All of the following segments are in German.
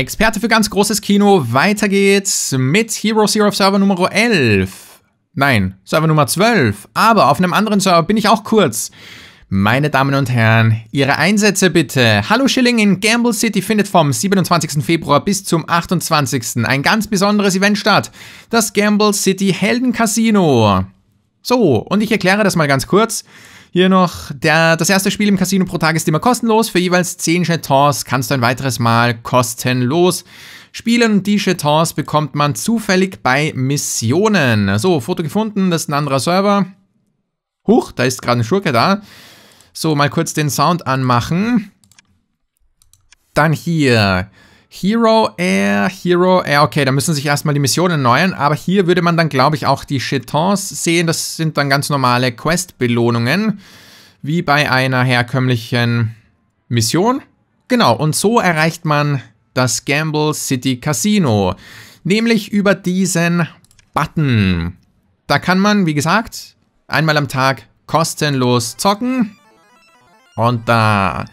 Experte für ganz großes Kino. Weiter geht's mit Hero Zero auf Server Nummer 11. Nein, Server Nummer 12. Aber auf einem anderen Server bin ich auch kurz. Meine Damen und Herren, Ihre Einsätze bitte. Hallo Schilling in Gamble City findet vom 27. Februar bis zum 28. ein ganz besonderes Event statt. Das Gamble City Helden Casino. So, und ich erkläre das mal ganz kurz. Hier noch, der, das erste Spiel im Casino pro Tag ist immer kostenlos. Für jeweils 10 Jetons kannst du ein weiteres Mal kostenlos spielen. Die Jetons bekommt man zufällig bei Missionen. So, Foto gefunden, das ist ein anderer Server. Huch, da ist gerade ein Schurke da. So, mal kurz den Sound anmachen. Dann hier. Hero Air, Hero Air. Okay, da müssen sich erstmal die Missionen erneuern. Aber hier würde man dann, glaube ich, auch die Chetons sehen. Das sind dann ganz normale Quest-Belohnungen. Wie bei einer herkömmlichen Mission. Genau, und so erreicht man das Gamble City Casino. Nämlich über diesen Button. Da kann man, wie gesagt, einmal am Tag kostenlos zocken. Und da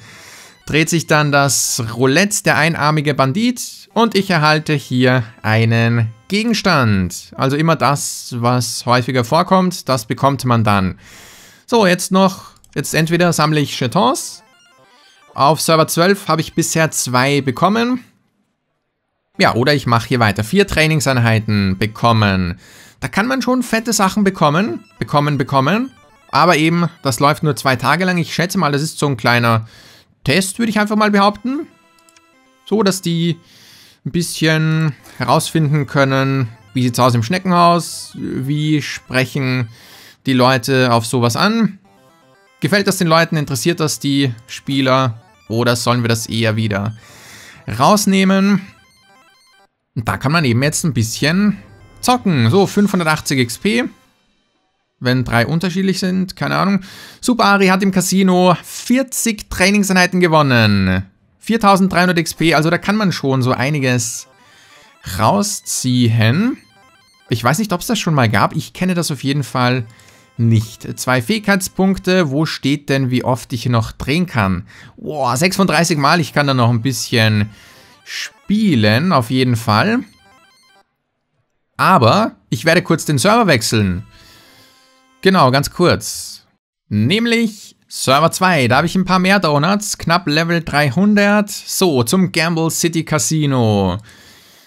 dreht sich dann das Roulette der einarmige Bandit und ich erhalte hier einen Gegenstand. Also immer das, was häufiger vorkommt, das bekommt man dann. So, jetzt noch, jetzt entweder sammle ich Chetons. Auf Server 12 habe ich bisher zwei bekommen. Ja, oder ich mache hier weiter. Vier Trainingseinheiten bekommen. Da kann man schon fette Sachen bekommen. Bekommen, bekommen. Aber eben, das läuft nur zwei Tage lang. Ich schätze mal, das ist so ein kleiner Test, würde ich einfach mal behaupten. So, dass die ein bisschen herausfinden können, wie sieht es aus im Schneckenhaus, wie sprechen die Leute auf sowas an. Gefällt das den Leuten, interessiert das die Spieler oder sollen wir das eher wieder rausnehmen? Und da kann man eben jetzt ein bisschen zocken. So, 580 XP wenn drei unterschiedlich sind, keine Ahnung. Super Ari hat im Casino 40 Trainingseinheiten gewonnen. 4300 XP, also da kann man schon so einiges rausziehen. Ich weiß nicht, ob es das schon mal gab. Ich kenne das auf jeden Fall nicht. Zwei Fähigkeitspunkte. Wo steht denn, wie oft ich noch drehen kann? Boah, 36 Mal. Ich kann da noch ein bisschen spielen, auf jeden Fall. Aber ich werde kurz den Server wechseln. Genau, ganz kurz. Nämlich Server 2, da habe ich ein paar mehr Donuts, knapp Level 300. So, zum Gamble City Casino.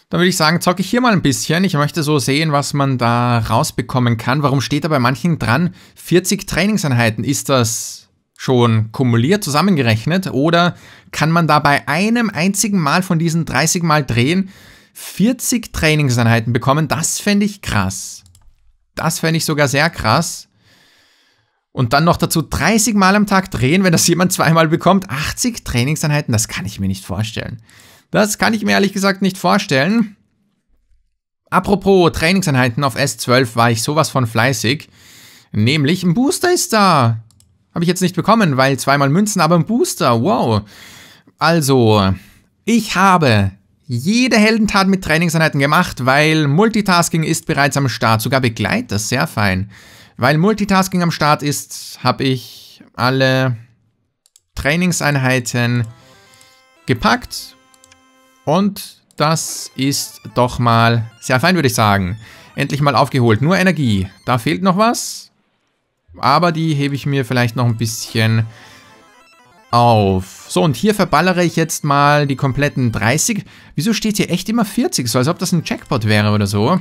Dann würde ich sagen, zocke ich hier mal ein bisschen. Ich möchte so sehen, was man da rausbekommen kann. Warum steht da bei manchen dran 40 Trainingseinheiten? Ist das schon kumuliert, zusammengerechnet? Oder kann man da bei einem einzigen Mal von diesen 30 Mal drehen 40 Trainingseinheiten bekommen? Das fände ich krass. Das fände ich sogar sehr krass. Und dann noch dazu 30 Mal am Tag drehen, wenn das jemand zweimal bekommt. 80 Trainingseinheiten, das kann ich mir nicht vorstellen. Das kann ich mir ehrlich gesagt nicht vorstellen. Apropos Trainingseinheiten, auf S12 war ich sowas von fleißig. Nämlich ein Booster ist da. Habe ich jetzt nicht bekommen, weil zweimal Münzen, aber ein Booster. Wow. Also, ich habe jede Heldentat mit Trainingseinheiten gemacht, weil Multitasking ist bereits am Start. Sogar Begleiter, sehr fein. Weil Multitasking am Start ist, habe ich alle Trainingseinheiten gepackt. Und das ist doch mal sehr fein, würde ich sagen. Endlich mal aufgeholt. Nur Energie. Da fehlt noch was. Aber die hebe ich mir vielleicht noch ein bisschen auf. So, und hier verballere ich jetzt mal die kompletten 30. Wieso steht hier echt immer 40? So, als ob das ein Jackpot wäre oder so.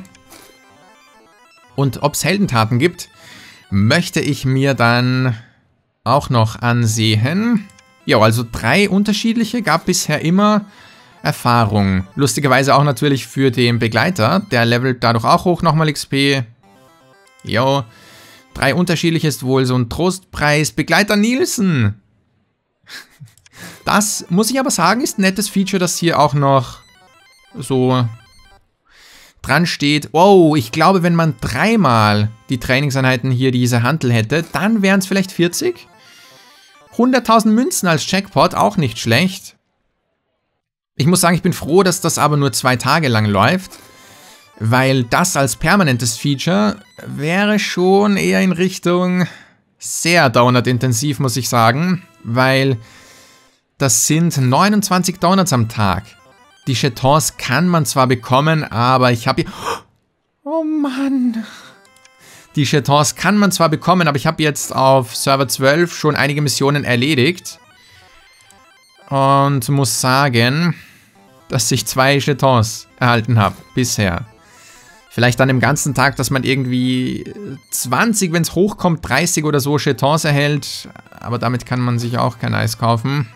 Und ob es Heldentaten gibt, möchte ich mir dann auch noch ansehen. Ja, also drei unterschiedliche, gab bisher immer Erfahrung. Lustigerweise auch natürlich für den Begleiter, der levelt dadurch auch hoch nochmal XP. Jo, drei unterschiedliche ist wohl so ein Trostpreis. Begleiter Nielsen, das, muss ich aber sagen, ist ein nettes Feature, das hier auch noch so dran steht. Wow, ich glaube, wenn man dreimal die Trainingseinheiten hier diese Handel hätte, dann wären es vielleicht 40. 100.000 Münzen als Jackpot, auch nicht schlecht. Ich muss sagen, ich bin froh, dass das aber nur zwei Tage lang läuft, weil das als permanentes Feature wäre schon eher in Richtung sehr Donut-intensiv, muss ich sagen, weil das sind 29 Donuts am Tag. Die Jetons kann man zwar bekommen, aber ich habe... Oh Mann. Die Jetons kann man zwar bekommen, aber ich habe jetzt auf Server 12 schon einige Missionen erledigt. Und muss sagen, dass ich zwei Jetons erhalten habe bisher. Vielleicht dann im ganzen Tag, dass man irgendwie 20, wenn es hochkommt, 30 oder so Jetons erhält. Aber damit kann man sich auch kein Eis kaufen.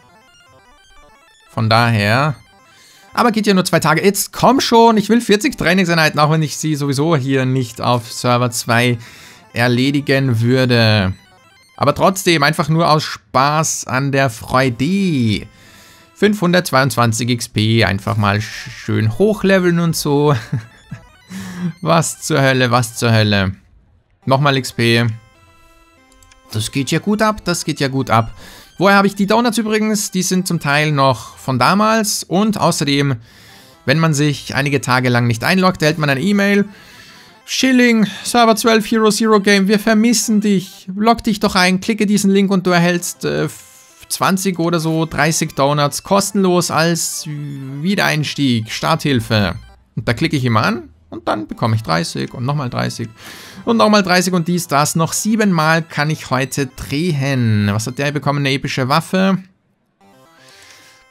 Von daher... Aber geht ja nur zwei Tage. Jetzt komm schon, ich will 40 Trainingseinheiten, auch wenn ich sie sowieso hier nicht auf Server 2 erledigen würde. Aber trotzdem, einfach nur aus Spaß an der Freude. 522 XP, einfach mal schön hochleveln und so. was zur Hölle, was zur Hölle. Nochmal XP. Das geht ja gut ab, das geht ja gut ab. Woher habe ich die Donuts übrigens? Die sind zum Teil noch von damals. Und außerdem, wenn man sich einige Tage lang nicht einloggt, erhält man eine E-Mail. Schilling, Server 12 Hero Zero Game, wir vermissen dich. Log dich doch ein, klicke diesen Link und du erhältst äh, 20 oder so, 30 Donuts kostenlos als Wiedereinstieg, Starthilfe. Und da klicke ich immer an und dann bekomme ich 30 und nochmal 30 und nochmal 30 und dies, das. Noch siebenmal kann ich heute drehen. Was hat der bekommen? Eine epische Waffe.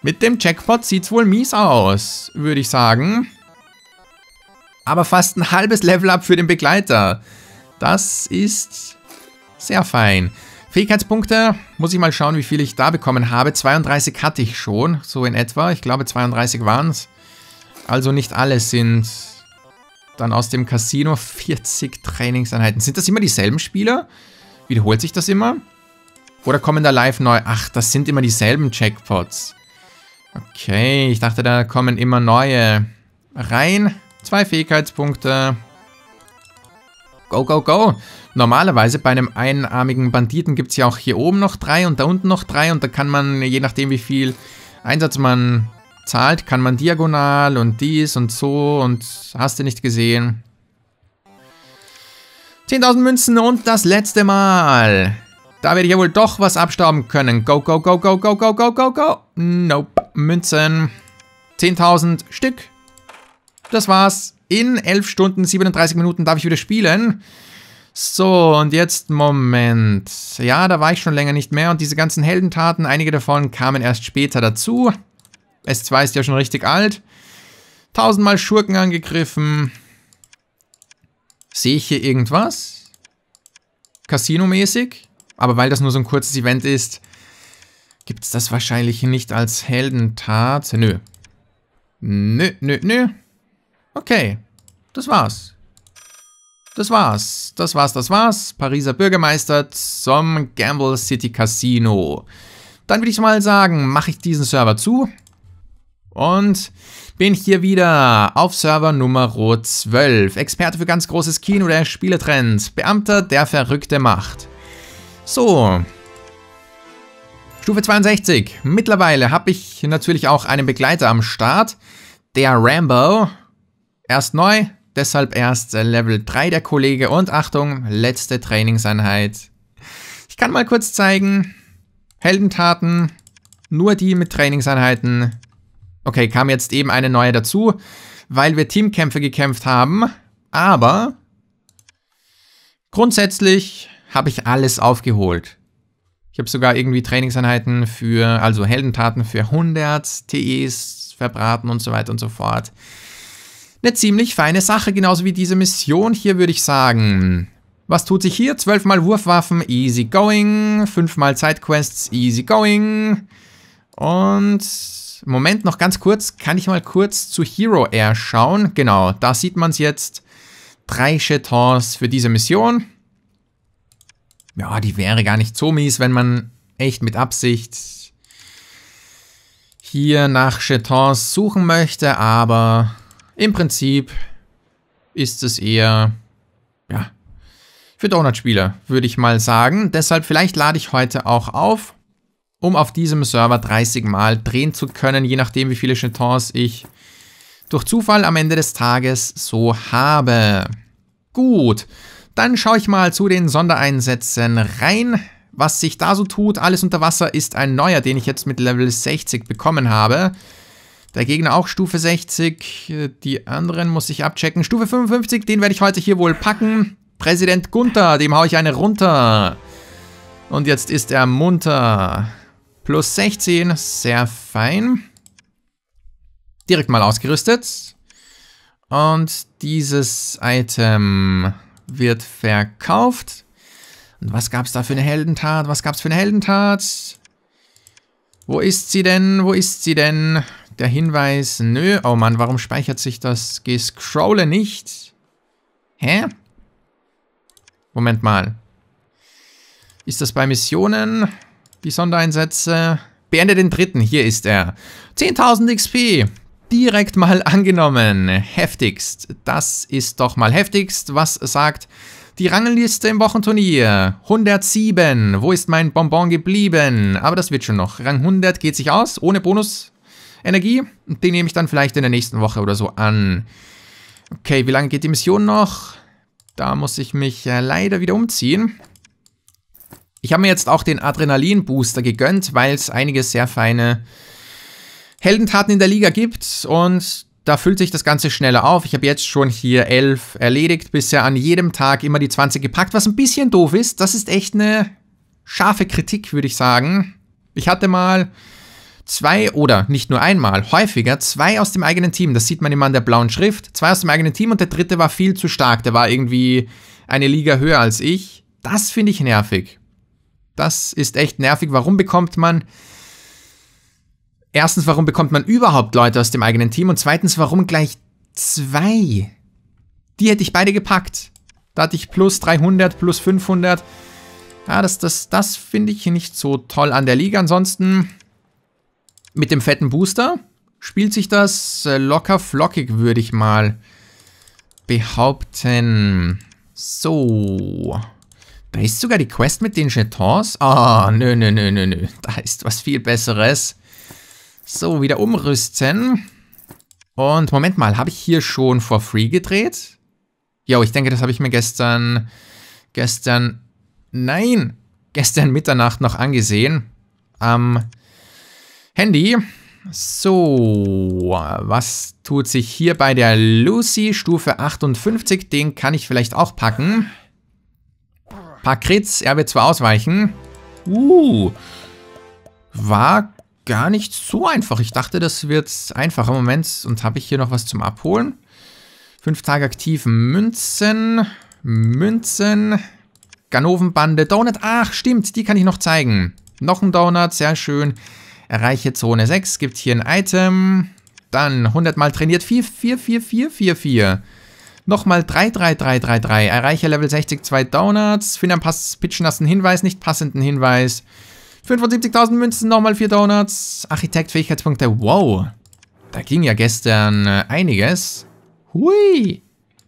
Mit dem Jackpot sieht es wohl mies aus, würde ich sagen. Aber fast ein halbes Level up für den Begleiter. Das ist sehr fein. Fähigkeitspunkte, muss ich mal schauen, wie viel ich da bekommen habe. 32 hatte ich schon, so in etwa. Ich glaube 32 waren es. Also nicht alle sind dann aus dem Casino 40 Trainingseinheiten. Sind das immer dieselben Spieler? Wiederholt sich das immer? Oder kommen da live neu? Ach, das sind immer dieselben Jackpots. Okay, ich dachte, da kommen immer neue rein. Zwei Fähigkeitspunkte. Go, go, go. Normalerweise bei einem einarmigen Banditen gibt es ja auch hier oben noch drei und da unten noch drei. Und da kann man, je nachdem wie viel Einsatz man zahlt, kann man diagonal und dies und so und hast du nicht gesehen. 10.000 Münzen und das letzte Mal. Da werde ich ja wohl doch was abstauben können. Go, go, go, go, go, go, go, go, go. Nope. Münzen. 10.000 Stück. Das war's. In 11 Stunden, 37 Minuten darf ich wieder spielen. So, und jetzt, Moment. Ja, da war ich schon länger nicht mehr und diese ganzen Heldentaten, einige davon kamen erst später dazu. S2 ist ja schon richtig alt. Tausendmal Schurken angegriffen. Sehe ich hier irgendwas? Casino-mäßig? Aber weil das nur so ein kurzes Event ist, gibt es das wahrscheinlich nicht als Heldentat. Nö. Nö, nö, nö. Okay. Das war's. Das war's. Das war's, das war's. Pariser Bürgermeister zum Gamble City Casino. Dann würde ich mal sagen, mache ich diesen Server zu. Und bin hier wieder auf Server Nummer 12. Experte für ganz großes Kino der Spieletrends. Beamter der verrückte Macht. So. Stufe 62. Mittlerweile habe ich natürlich auch einen Begleiter am Start. Der Rambo. Erst neu, deshalb erst Level 3 der Kollege. Und Achtung, letzte Trainingseinheit. Ich kann mal kurz zeigen. Heldentaten. Nur die mit Trainingseinheiten Okay, kam jetzt eben eine neue dazu, weil wir Teamkämpfe gekämpft haben. Aber grundsätzlich habe ich alles aufgeholt. Ich habe sogar irgendwie Trainingseinheiten für, also Heldentaten für 100 TEs verbraten und so weiter und so fort. Eine ziemlich feine Sache, genauso wie diese Mission hier, würde ich sagen. Was tut sich hier? 12 mal Wurfwaffen, easy going. 5 mal Sidequests, easy going. Und Moment, noch ganz kurz. Kann ich mal kurz zu Hero Air schauen? Genau, da sieht man es jetzt. Drei Chetons für diese Mission. Ja, die wäre gar nicht so mies, wenn man echt mit Absicht hier nach Chetons suchen möchte, aber im Prinzip ist es eher, ja, für Donut-Spieler, würde ich mal sagen. Deshalb vielleicht lade ich heute auch auf um auf diesem Server 30 Mal drehen zu können, je nachdem wie viele Jetons ich durch Zufall am Ende des Tages so habe. Gut, dann schaue ich mal zu den Sondereinsätzen rein. Was sich da so tut, alles unter Wasser ist ein neuer, den ich jetzt mit Level 60 bekommen habe. Der Gegner auch Stufe 60. Die anderen muss ich abchecken. Stufe 55, den werde ich heute hier wohl packen. Präsident Gunther, dem haue ich eine runter. Und jetzt ist er munter. Plus 16, sehr fein. Direkt mal ausgerüstet. Und dieses Item wird verkauft. Und was gab es da für eine Heldentat? Was gab es für eine Heldentat? Wo ist sie denn? Wo ist sie denn? Der Hinweis, nö. Oh Mann, warum speichert sich das Gescrolle nicht? Hä? Moment mal. Ist das bei Missionen? Die Sondereinsätze? Beende den dritten, hier ist er. 10.000 XP. Direkt mal angenommen. Heftigst. Das ist doch mal heftigst. Was sagt die Rangliste im Wochenturnier? 107. Wo ist mein Bonbon geblieben? Aber das wird schon noch. Rang 100 geht sich aus, ohne Bonusenergie. Den nehme ich dann vielleicht in der nächsten Woche oder so an. Okay, wie lange geht die Mission noch? Da muss ich mich äh, leider wieder umziehen. Ich habe mir jetzt auch den Adrenalin-Booster gegönnt, weil es einige sehr feine Heldentaten in der Liga gibt und da füllt sich das Ganze schneller auf. Ich habe jetzt schon hier elf erledigt, bisher an jedem Tag immer die 20 gepackt, was ein bisschen doof ist. Das ist echt eine scharfe Kritik, würde ich sagen. Ich hatte mal zwei oder nicht nur einmal, häufiger zwei aus dem eigenen Team. Das sieht man immer an der blauen Schrift. Zwei aus dem eigenen Team und der dritte war viel zu stark. Der war irgendwie eine Liga höher als ich. Das finde ich nervig. Das ist echt nervig. Warum bekommt man... Erstens, warum bekommt man überhaupt Leute aus dem eigenen Team? Und zweitens, warum gleich zwei? Die hätte ich beide gepackt. Da hatte ich plus 300, plus 500. Ja, das, das, das finde ich nicht so toll an der Liga. Ansonsten mit dem fetten Booster spielt sich das äh, locker flockig, würde ich mal behaupten. So. Da ist sogar die Quest mit den Jetons. Ah, oh, nö, nö, nö, nö, nö. Da ist was viel Besseres. So, wieder umrüsten. Und Moment mal, habe ich hier schon for free gedreht? Jo, ich denke, das habe ich mir gestern, gestern, nein, gestern Mitternacht noch angesehen. Am Handy. So, was tut sich hier bei der Lucy? Stufe 58, den kann ich vielleicht auch packen. Paar Crits, er wird zwar ausweichen. Uh, war gar nicht so einfach. Ich dachte, das wird einfacher. Moment, und habe ich hier noch was zum Abholen? Fünf Tage aktiv. Münzen, Münzen, Ganovenbande, Donut. Ach, stimmt, die kann ich noch zeigen. Noch ein Donut, sehr schön. Erreiche Zone 6, gibt hier ein Item. Dann 100 mal trainiert, 4, 4, 4, 4, 4, 4. Nochmal 3, 3, 3, 3, 3. Erreiche Level 60, 2 Donuts. Finde am Pass Hinweis, nicht passenden Hinweis. 75.000 Münzen, nochmal 4 Donuts. Architekt, Fähigkeitspunkte, wow. Da ging ja gestern äh, einiges. Hui.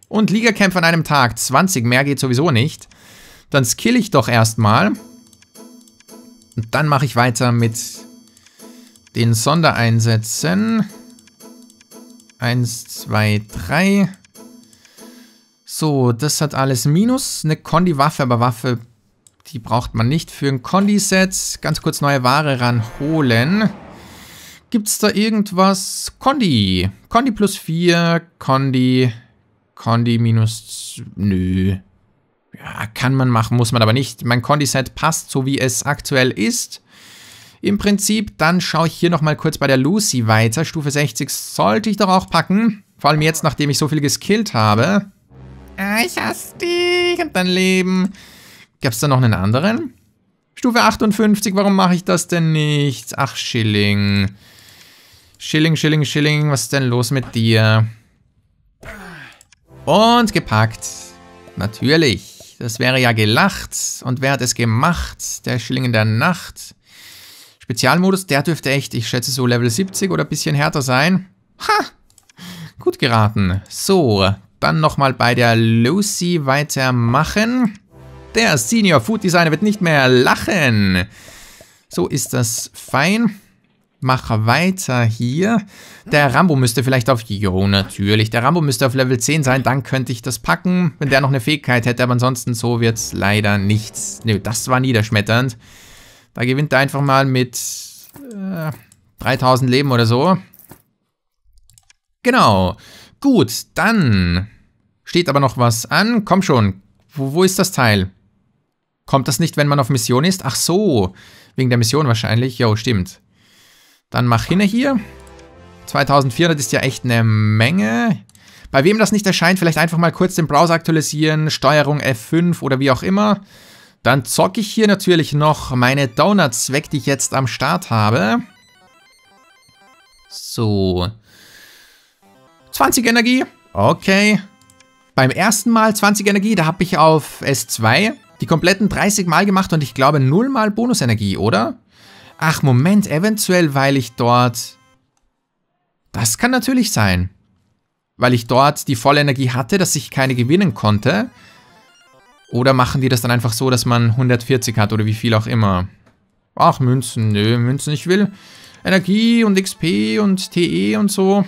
Und Ligakämpfe an einem Tag, 20, mehr geht sowieso nicht. Dann skill ich doch erstmal. Und dann mache ich weiter mit den Sondereinsätzen. Eins, zwei, drei. So, das hat alles Minus. Eine Kondi-Waffe, aber Waffe, die braucht man nicht für ein Kondi-Set. Ganz kurz neue Ware ranholen. Gibt es da irgendwas? Kondi. Kondi plus 4, Kondi, Kondi minus... Nö. Ja, kann man machen, muss man aber nicht. Mein Kondi-Set passt so, wie es aktuell ist. Im Prinzip, dann schaue ich hier nochmal kurz bei der Lucy weiter. Stufe 60 sollte ich doch auch packen. Vor allem jetzt, nachdem ich so viel geskillt habe. Ah, ich hasse dich und dein Leben. Gab es da noch einen anderen? Stufe 58, warum mache ich das denn nicht? Ach, Schilling. Schilling, Schilling, Schilling, was ist denn los mit dir? Und gepackt. Natürlich. Das wäre ja gelacht. Und wer hat es gemacht? Der Schilling in der Nacht. Spezialmodus, der dürfte echt, ich schätze so Level 70 oder ein bisschen härter sein. Ha! Gut geraten. So, dann nochmal bei der Lucy weitermachen. Der Senior Food Designer wird nicht mehr lachen. So ist das fein. Mache weiter hier. Der Rambo müsste vielleicht auf... Jo, natürlich. Der Rambo müsste auf Level 10 sein. Dann könnte ich das packen, wenn der noch eine Fähigkeit hätte. Aber ansonsten so wird es leider nichts. Nö, das war niederschmetternd. Da gewinnt er einfach mal mit äh, 3000 Leben oder so. Genau. Gut, dann steht aber noch was an. Komm schon. Wo, wo ist das Teil? Kommt das nicht, wenn man auf Mission ist? Ach so. Wegen der Mission wahrscheinlich. Jo, stimmt. Dann mach hin hier. 2400 ist ja echt eine Menge. Bei wem das nicht erscheint, vielleicht einfach mal kurz den Browser aktualisieren, Steuerung F5 oder wie auch immer. Dann zocke ich hier natürlich noch meine Donuts weg, die ich jetzt am Start habe. So. 20 Energie. Okay. Beim ersten Mal 20 Energie, da habe ich auf S2 die kompletten 30 Mal gemacht und ich glaube 0 mal Bonusenergie, oder? Ach, Moment, eventuell, weil ich dort... Das kann natürlich sein. Weil ich dort die volle Energie hatte, dass ich keine gewinnen konnte. Oder machen die das dann einfach so, dass man 140 hat oder wie viel auch immer. Ach, Münzen, nö, Münzen, ich will Energie und XP und TE und so.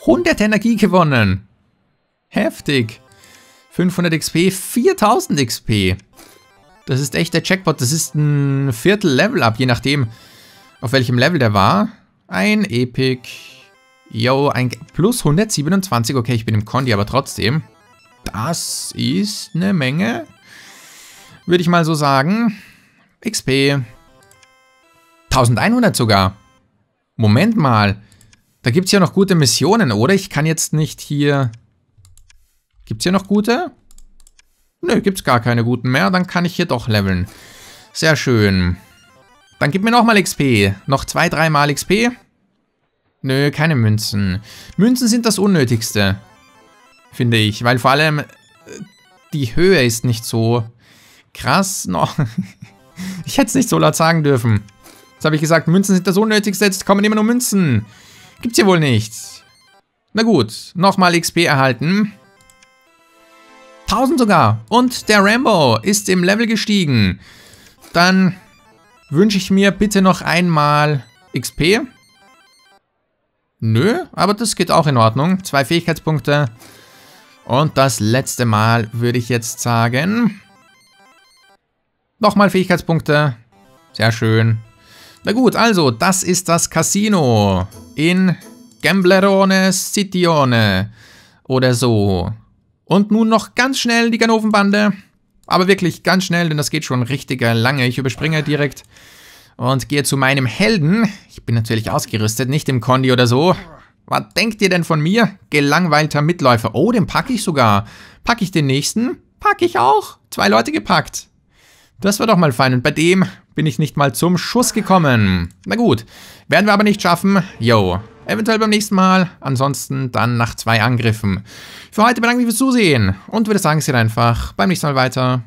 100 Energie gewonnen. Heftig. 500 XP, 4000 XP. Das ist echt der Jackpot. Das ist ein Viertel Level Up, je nachdem, auf welchem Level der war. Ein Epic. Yo, ein plus 127. Okay, ich bin im Condi, aber trotzdem. Das ist eine Menge. Würde ich mal so sagen. XP. 1100 sogar. Moment mal. Da gibt es ja noch gute Missionen, oder? Ich kann jetzt nicht hier... Gibt es hier noch gute? Nö, gibt es gar keine guten mehr. Dann kann ich hier doch leveln. Sehr schön. Dann gib mir nochmal XP. Noch zwei, dreimal XP. Nö, keine Münzen. Münzen sind das Unnötigste. Finde ich. Weil vor allem äh, die Höhe ist nicht so krass. No. ich hätte es nicht so laut sagen dürfen. Jetzt habe ich gesagt, Münzen sind das Unnötigste. Jetzt kommen immer nur Münzen. Gibt's hier wohl nicht. Na gut, nochmal XP erhalten. 1000 sogar. Und der Rambo ist im Level gestiegen. Dann wünsche ich mir bitte noch einmal XP. Nö, aber das geht auch in Ordnung. Zwei Fähigkeitspunkte. Und das letzte Mal würde ich jetzt sagen... Nochmal Fähigkeitspunkte. Sehr schön. Na gut, also, das ist das Casino in Gamblerone Citione oder so. Und nun noch ganz schnell die Ganovenbande. Aber wirklich ganz schnell, denn das geht schon richtig lange. Ich überspringe direkt und gehe zu meinem Helden. Ich bin natürlich ausgerüstet, nicht im Kondi oder so. Was denkt ihr denn von mir? Gelangweilter Mitläufer. Oh, den packe ich sogar. Packe ich den nächsten? Packe ich auch. Zwei Leute gepackt. Das war doch mal fein. Und bei dem bin ich nicht mal zum Schuss gekommen. Na gut, werden wir aber nicht schaffen. Yo, eventuell beim nächsten Mal. Ansonsten dann nach zwei Angriffen. Für heute bedanke ich mich fürs Zusehen und würde sagen, es geht einfach beim nächsten Mal weiter.